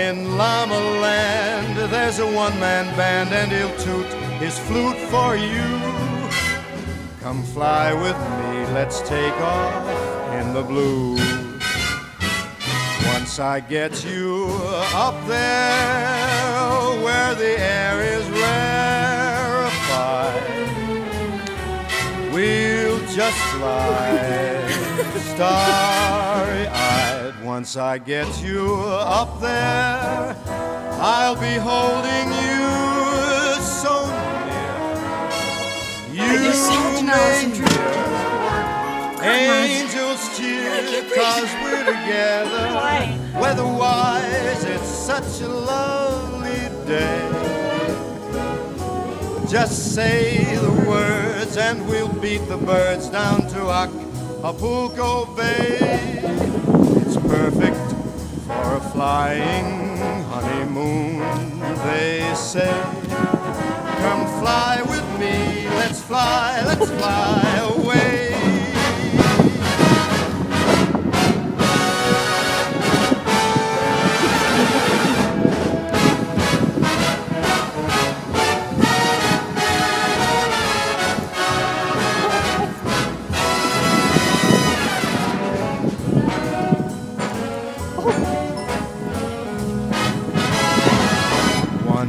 In Llama Land, there's a one man band, and he'll toot his flute for you. Come fly with me, let's take off in the blue. Once I get you up there where the air is rarefied, we'll just fly eyed. Once I get you up there, I'll be holding you so near. You just have to know may some truth. hear angels cheer cause we're together. Weatherwise, it's such a lovely day. Just say the words and we'll beat the birds down to Acapulco Bay. Flying honeymoon, they say. Come fly with me, let's fly, let's fly away.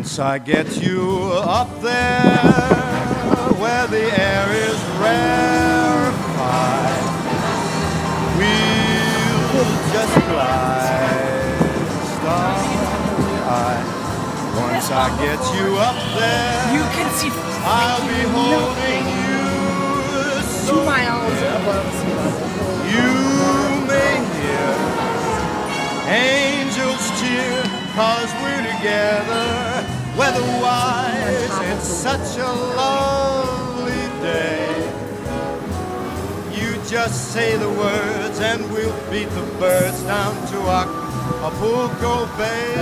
Once I get you up there where the air is rarefied, we'll just glide starry-eyed. Once I get you up there, You can see I'll be holding you so two miles above sea level. you may hear angels cheer cause we're together. Weatherwise, it's such a lovely day. You just say the words and we'll beat the birds down to Acapulco Bay.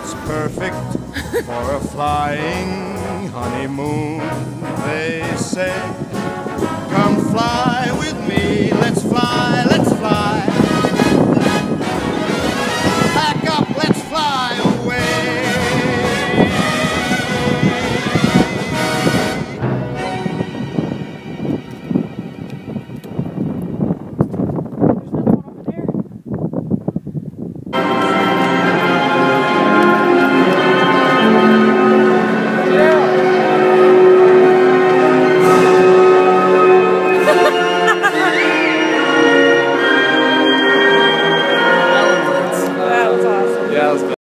It's perfect for a flying honeymoon, they say.